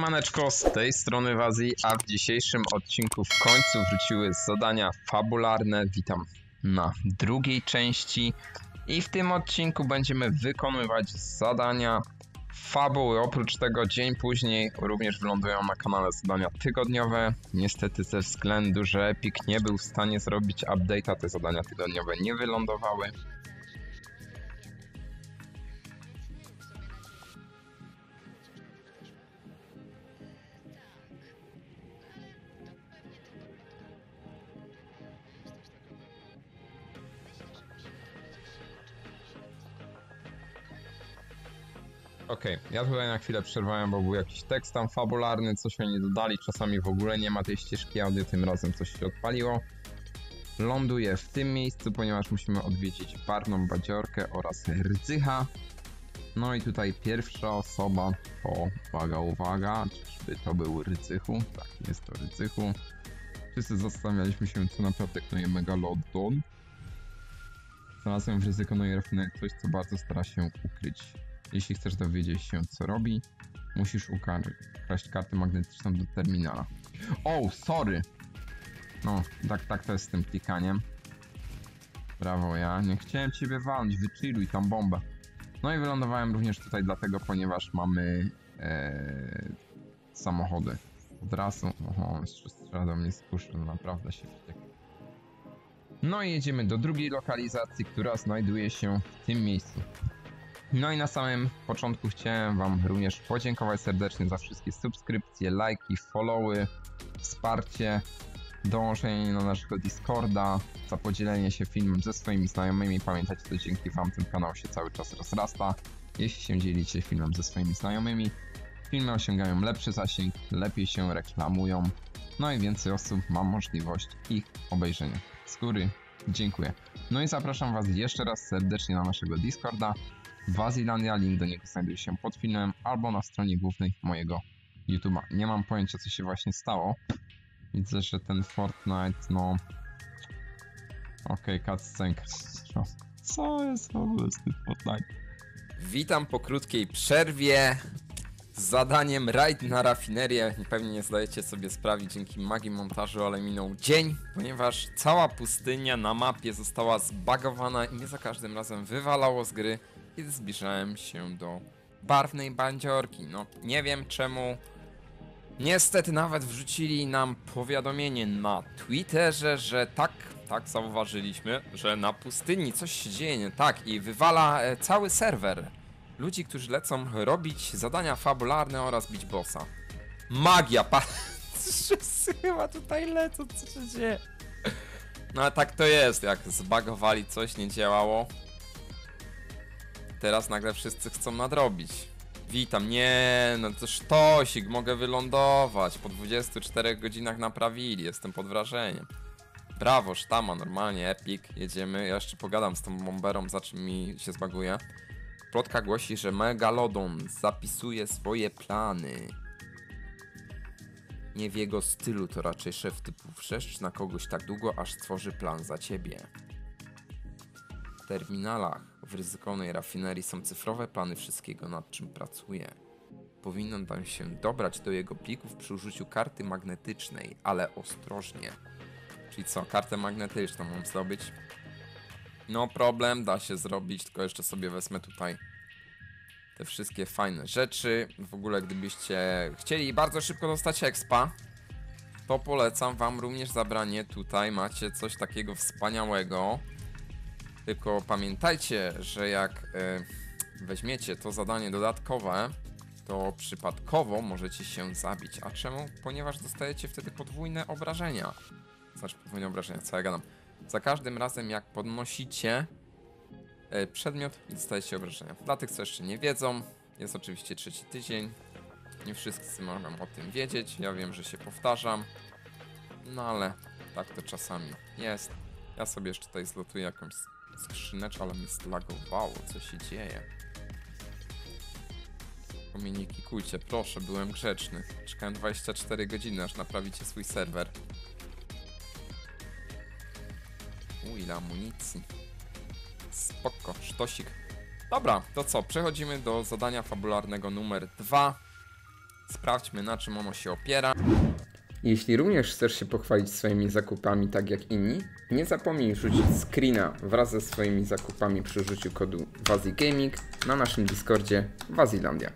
Siemaneczko, z tej strony Wazji, a w dzisiejszym odcinku w końcu wróciły zadania fabularne. Witam na drugiej części i w tym odcinku będziemy wykonywać zadania fabuły. Oprócz tego dzień później również wylądują na kanale zadania tygodniowe. Niestety ze względu, że Epic nie był w stanie zrobić update'a, te zadania tygodniowe nie wylądowały. Okej, ja tutaj na chwilę przerwałem, bo był jakiś tekst tam fabularny, coś oni dodali, czasami w ogóle nie ma tej ścieżki audio, tym razem coś się odpaliło. Ląduję w tym miejscu, ponieważ musimy odwiedzić Barną Badziorkę oraz Rydzycha. No i tutaj pierwsza osoba to, uwaga, uwaga, czyżby to był Rydzychu? Tak, jest to Rydzychu. Wszyscy zastanawialiśmy się, co naprawdę knuje Megalodon. Znalazłem w ryzyko Neurofine coś, co bardzo stara się ukryć. Jeśli chcesz dowiedzieć się, co robi, musisz ukraść kartę magnetyczną do terminala. O, sorry! No, tak, tak to jest z tym klikaniem. Brawo, ja nie chciałem ciebie walnąć, wychilluj tam bombę. No i wylądowałem również tutaj dlatego, ponieważ mamy e, samochody. Od razu, oho, strzela do mnie no naprawdę się wściekł. No i jedziemy do drugiej lokalizacji, która znajduje się w tym miejscu. No i na samym początku chciałem Wam również podziękować serdecznie za wszystkie subskrypcje, lajki, followy, wsparcie, dołączenie na naszego Discorda, za podzielenie się filmem ze swoimi znajomymi. Pamiętajcie, że dzięki Wam ten kanał się cały czas rozrasta. Jeśli się dzielicie filmem ze swoimi znajomymi, filmy osiągają lepszy zasięg, lepiej się reklamują, no i więcej osób ma możliwość ich obejrzenia. Z góry dziękuję. No i zapraszam Was jeszcze raz serdecznie na naszego Discorda. Wazilandia, link do niego znajduje się pod filmem albo na stronie głównej mojego YouTube'a. Nie mam pojęcia co się właśnie stało. Widzę, że ten Fortnite, no... Okej, okay, cutscenka. Co jest w ogóle z tym Fortnite? Witam po krótkiej przerwie z zadaniem raid na rafinerię. Pewnie nie zdajecie sobie sprawy dzięki magii montażu, ale minął dzień, ponieważ cała pustynia na mapie została zbagowana i mnie za każdym razem wywalało z gry, kiedy zbliżałem się do barwnej bandziorki. No, nie wiem czemu. Niestety nawet wrzucili nam powiadomienie na Twitterze, że tak, tak zauważyliśmy, że na pustyni coś się dzieje nie tak i wywala e, cały serwer. Ludzi, którzy lecą robić zadania fabularne oraz bić bossa. Magia. Wszyscy chyba tutaj lecą, co się dzieje? No ale tak to jest, jak zbagowali coś, nie działało. Teraz nagle wszyscy chcą nadrobić. Witam, nie, no to sztosik, mogę wylądować. Po 24 godzinach naprawili, jestem pod wrażeniem. Brawo, sztama, normalnie, epic, jedziemy. Ja jeszcze pogadam z tą bomberą, za czym mi się zbaguje. Plotka głosi, że Megalodon zapisuje swoje plany. Nie w jego stylu, to raczej szef typu wrzeszcz na kogoś tak długo, aż stworzy plan za ciebie. W terminalach w ryzykownej rafinerii są cyfrowe plany wszystkiego, nad czym pracuje. Powinno tam się dobrać do jego plików przy użyciu karty magnetycznej, ale ostrożnie. Czyli co, kartę magnetyczną mam zdobyć? No problem, da się zrobić, tylko jeszcze sobie wezmę tutaj te wszystkie fajne rzeczy. W ogóle gdybyście chcieli bardzo szybko dostać expa, to polecam wam również zabranie. Tutaj macie coś takiego wspaniałego. Tylko pamiętajcie, że jak e, weźmiecie to zadanie dodatkowe, to przypadkowo możecie się zabić. A czemu? Ponieważ dostajecie wtedy podwójne obrażenia. Znaczy podwójne obrażenia, co ja gadam. Za każdym razem jak podnosicie e, przedmiot dostajecie obrażenia. Dla tych, co jeszcze nie wiedzą, jest oczywiście trzeci tydzień. Nie wszyscy mogą o tym wiedzieć. Ja wiem, że się powtarzam. No ale tak to czasami jest. Ja sobie jeszcze tutaj zlotuję jakąś skrzyneczkę, ale mnie zlagowało. Co się dzieje? Pomieniki, kujcie, proszę, byłem grzeczny. Czekałem 24 godziny, aż naprawicie swój serwer. U, ile amunicji. Spoko, sztosik. Dobra, to co? Przechodzimy do zadania fabularnego numer 2. Sprawdźmy na czym ono się opiera. Jeśli również chcesz się pochwalić swoimi zakupami tak jak inni, nie zapomnij rzucić screena wraz ze swoimi zakupami przy użyciu kodu WaziGaming na naszym Discordzie Wazilandia.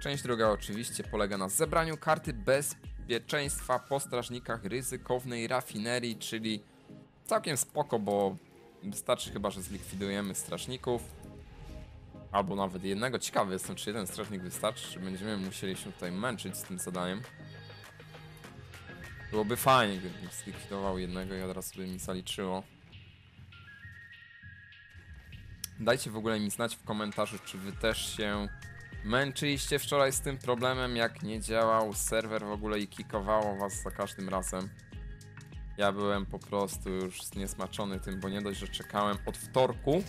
Część druga oczywiście polega na zebraniu karty bezpieczeństwa po strażnikach ryzykownej rafinerii, czyli całkiem spoko, bo wystarczy chyba, że zlikwidujemy strażników. Albo nawet jednego. Ciekawy jestem, czy jeden strażnik wystarczy, czy będziemy musieli się tutaj męczyć z tym zadaniem. Byłoby fajnie, gdybym zlikwidował jednego i od razu by mi zaliczyło. Dajcie w ogóle mi znać w komentarzu, czy wy też się męczyliście wczoraj z tym problemem, jak nie działał serwer w ogóle i kikowało was za każdym razem. Ja byłem po prostu już zniesmaczony tym, bo nie dość, że czekałem od wtorku,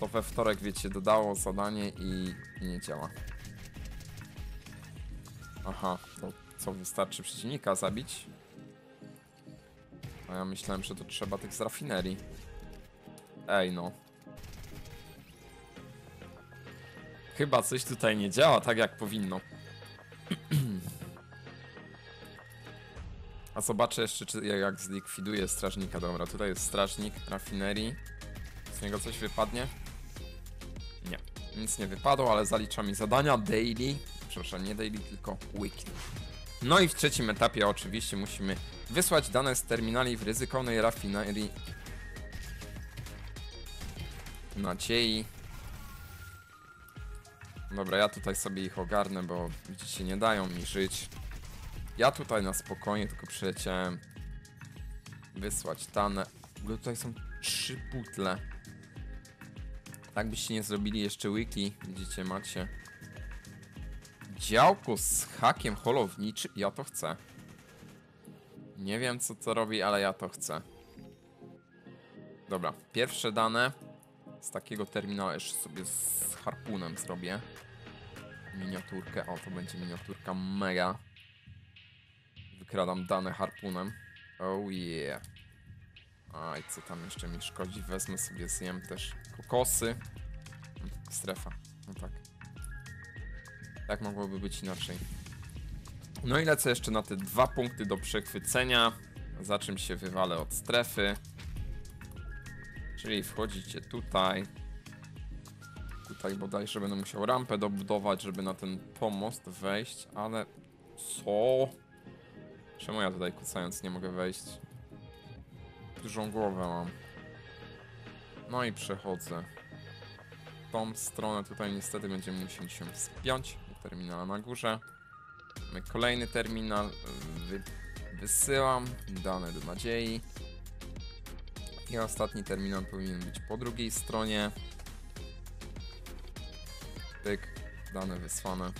to we wtorek, wiecie, dodało zadanie i, i nie działa. Aha, to co, wystarczy przeciwnika zabić? A ja myślałem, że to trzeba tych z rafinerii. Ej no. Chyba coś tutaj nie działa tak jak powinno. A zobaczę jeszcze, czy jak zlikwiduję strażnika. Dobra, tutaj jest strażnik rafinerii. Z niego coś wypadnie? Nie, nic nie wypadło, ale zalicza mi zadania daily. Przepraszam, nie daily, tylko weekly. No i w trzecim etapie oczywiście musimy wysłać dane z terminali w ryzykownej rafinerii nadziei. Dobra, ja tutaj sobie ich ogarnę, bo widzicie, nie dają mi żyć. Ja tutaj na spokojnie tylko przyleciałem wysłać dane. W ogóle tutaj są trzy butle. Tak byście nie zrobili jeszcze wiki, widzicie, macie. Działko z hakiem holowniczym, ja to chcę. Nie wiem co to robi, ale ja to chcę. Dobra, pierwsze dane z takiego terminala jeszcze sobie z harpunem zrobię. Miniaturkę, o to będzie miniaturka mega. Wykradam dane harpunem. Oh yeah. A i co tam jeszcze mi szkodzi? Wezmę sobie, zjem też kokosy. Strefa, no tak. Tak mogłoby być inaczej. No i lecę jeszcze na te dwa punkty do przechwycenia. Za czym się wywalę od strefy. Czyli wchodzicie tutaj. Tutaj bodajże będę musiał rampę dobudować, żeby na ten pomost wejść, ale... Co? Czemu ja tutaj kucając nie mogę wejść? Dużą głowę mam. No i przechodzę. Tą stronę tutaj niestety będziemy musieli się wspiąć do terminala na górze. Mamy kolejny terminal. Wy wysyłam dane do nadziei. I ostatni terminal powinien być po drugiej stronie. Pyk, dane wysłane.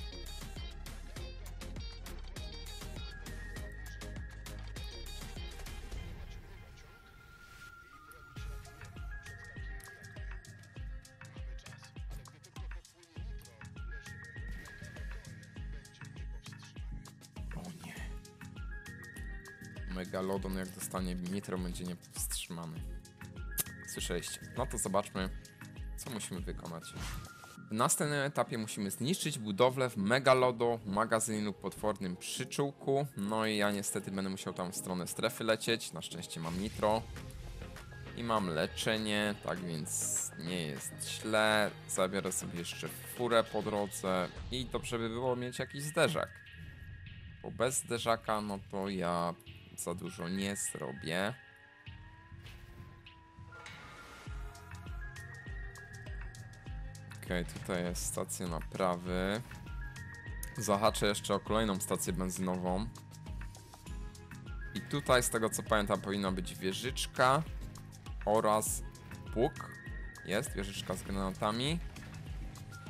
Megalodon jak dostanie nitro będzie niepowstrzymany. Słyszeliście. No to zobaczmy, co musimy wykonać. W następnym etapie musimy zniszczyć budowlę w Megalodo magazynu potwornym przyczółku. No i ja niestety będę musiał tam w stronę strefy lecieć. Na szczęście mam nitro. I mam leczenie, tak więc nie jest źle. Zabiorę sobie jeszcze furę po drodze. I dobrze by było mieć jakiś zderzak. Bo bez zderzaka, no to ja za dużo nie zrobię. Okej, tutaj jest stacja naprawy. Zahaczę jeszcze o kolejną stację benzynową. I tutaj, z tego co pamiętam, powinna być wieżyczka oraz pług. Jest wieżyczka z granatami.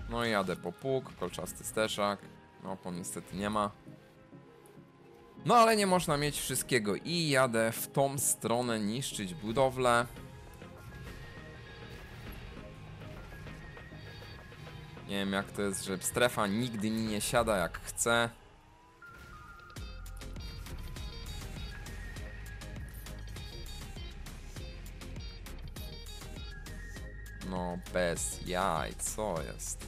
No i jadę po pług, kolczasty sterzak. No, po niestety nie ma. No ale nie można mieć wszystkiego i jadę w tą stronę niszczyć budowlę. Nie wiem jak to jest, że strefa nigdy mi nie siada jak chce. No bez jaj, co jest?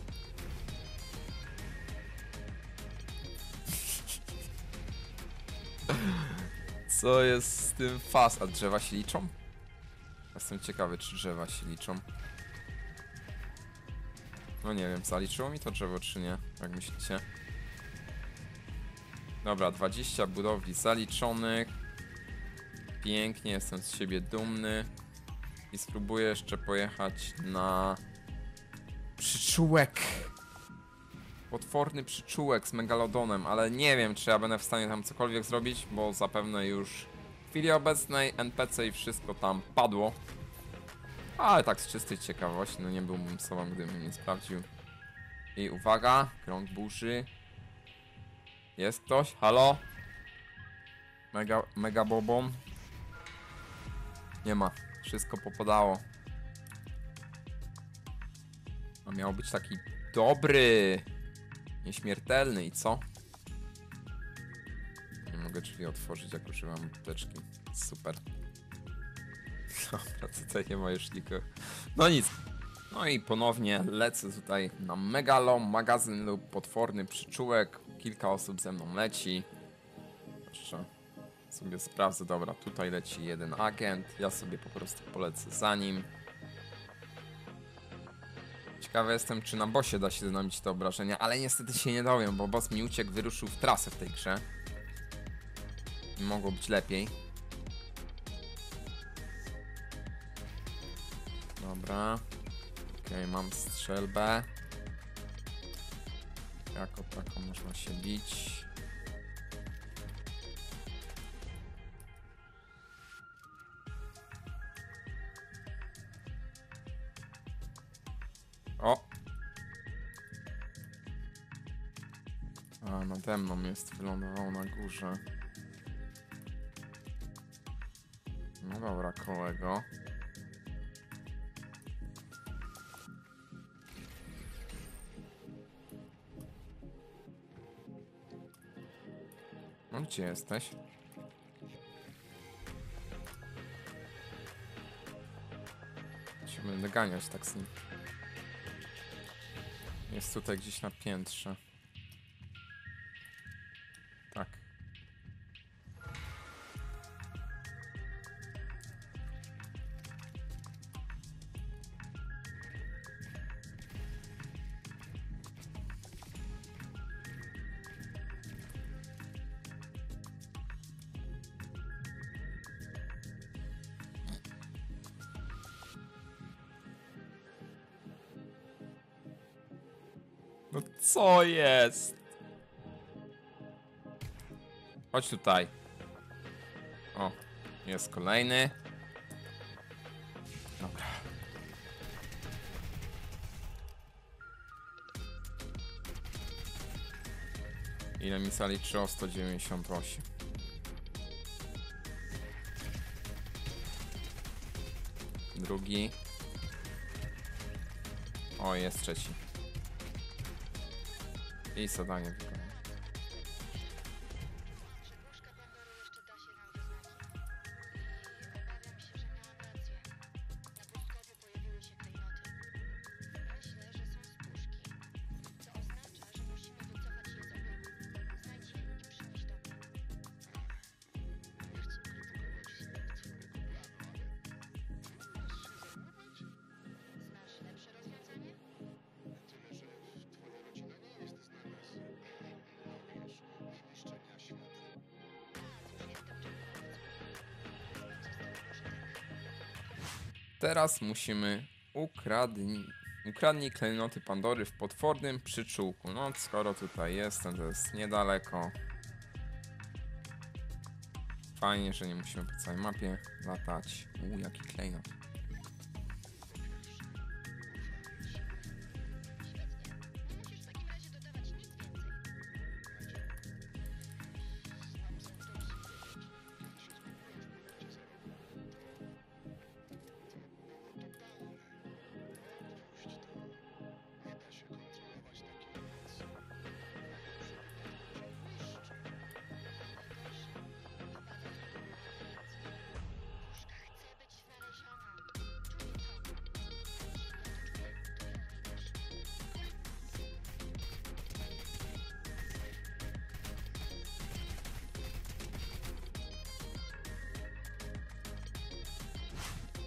Co jest z tym fast? A drzewa się liczą? Jestem ciekawy, czy drzewa się liczą. No nie wiem, zaliczyło mi to drzewo, czy nie? Jak myślicie? Dobra, 20 budowli zaliczonych. Pięknie, jestem z siebie dumny. I spróbuję jeszcze pojechać na przyczółek. Potworny przyczółek z megalodonem, ale nie wiem, czy ja będę w stanie tam cokolwiek zrobić, bo zapewne już w chwili obecnej NPC i wszystko tam padło. Ale tak z czystej ciekawości, no nie byłbym sobą, gdybym nie sprawdził. I uwaga, krąg burzy. Jest ktoś? Halo? Mega, mega bobon? Nie ma. Wszystko popadało. A miał być taki dobry. Nieśmiertelny i co? Nie mogę drzwi otworzyć, jak używam apteczki. Super. Dobra, tutaj nie ma już nikogo. No nic. No i ponownie lecę tutaj na Megalo, magazyn lub potworny przyczółek. Kilka osób ze mną leci. Jeszcze sobie sprawdzę. Dobra, tutaj leci jeden agent. Ja sobie po prostu polecę za nim. Ciekawy jestem, czy na bossie da się znamić te obrażenia, ale niestety się nie dowiem, bo boss mi uciekł, wyruszył w trasę w tej grze. Mogło być lepiej. Dobra. Okej, mam strzelbę. Jako taką można się bić. Nade mną jest, wylądował na górze. No dobra, kolego. No gdzie jesteś? Się będę tak z nim. Jest tutaj gdzieś na piętrze. No co jest? Chodź tutaj. O, jest kolejny. Dobra. Ile mi zaliczyło? 198. Drugi. O, jest trzeci. I zadanie Teraz musimy ukradnij, ukradnij klejnoty Pandory w potwornym przyczółku. No, skoro tutaj jestem, to jest niedaleko. Fajnie, że nie musimy po całej mapie latać. U, jaki klejnot.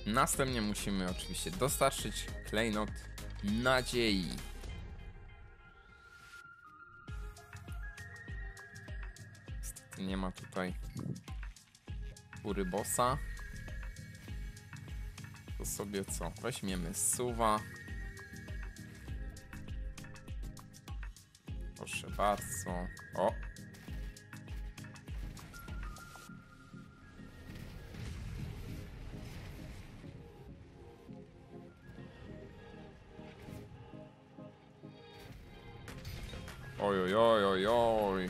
Następnie musimy oczywiście dostarczyć klejnot nadziei. Nie ma tutaj góry bossa. To sobie co? Weźmiemy suwa. Proszę bardzo. O! Oj, oj, oj, oj, oj.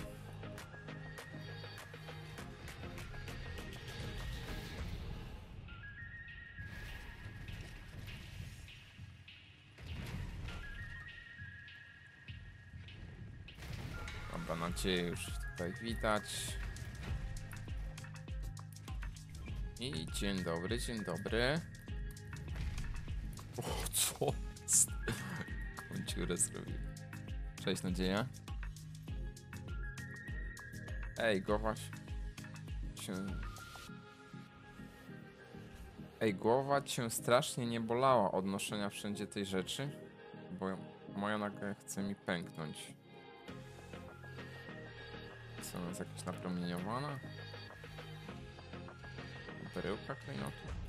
Dobra, nadzieję już tutaj widać. I dzień dobry, dzień dobry. O, co jest? Zrobił. Cześć, nadzieja. Ej, głowa się... Ej, głowa cię strasznie nie bolała od noszenia wszędzie tej rzeczy? Bo moja nagle chce mi pęknąć. Co, jest jakaś napromieniowana? Perełka klejnotu?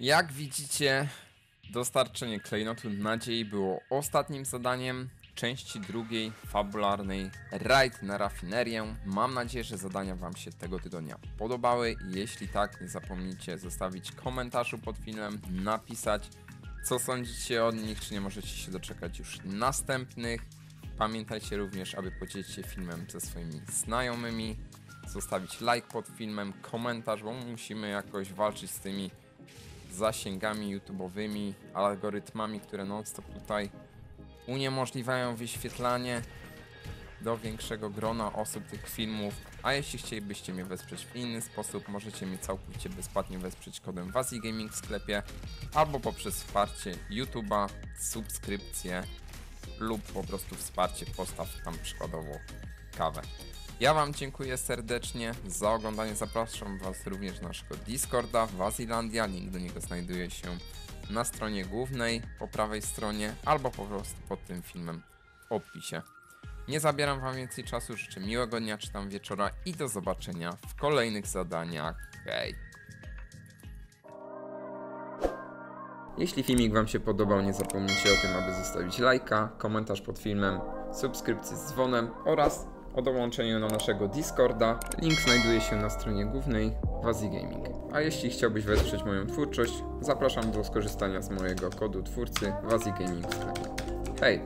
Jak widzicie, dostarczenie klejnotu nadziei było ostatnim zadaniem części drugiej fabularnej Raid na rafinerię. Mam nadzieję, że zadania Wam się tego tygodnia podobały. Jeśli tak, nie zapomnijcie zostawić komentarzu pod filmem, napisać co sądzicie o nich, czy nie możecie się doczekać już następnych. Pamiętajcie również, aby podzielić się filmem ze swoimi znajomymi, zostawić like pod filmem, komentarz, bo musimy jakoś walczyć z tymi zasięgami YouTube'owymi, algorytmami, które non-stop tutaj uniemożliwiają wyświetlanie do większego grona osób tych filmów. A jeśli chcielibyście mnie wesprzeć w inny sposób, możecie mnie całkowicie bezpłatnie wesprzeć kodem Wazi Gaming w sklepie albo poprzez wsparcie YouTube'a, subskrypcję lub po prostu wsparcie postaw tam przykładowo kawę. Ja Wam dziękuję serdecznie za oglądanie. Zapraszam Was również na naszego Discorda Wazilandia. Link do niego znajduje się na stronie głównej po prawej stronie albo po prostu pod tym filmem w opisie. Nie zabieram Wam więcej czasu, życzę miłego dnia czy tam wieczora i do zobaczenia w kolejnych zadaniach. Hej! Jeśli filmik Wam się podobał, nie zapomnijcie o tym, aby zostawić lajka, komentarz pod filmem, subskrypcję z dzwonem oraz o dołączeniu do naszego Discorda. Link znajduje się na stronie głównej Wazi Gaming. A jeśli chciałbyś wesprzeć moją twórczość, zapraszam do skorzystania z mojego kodu twórcy Wazi Gaming w sklepie. Hej!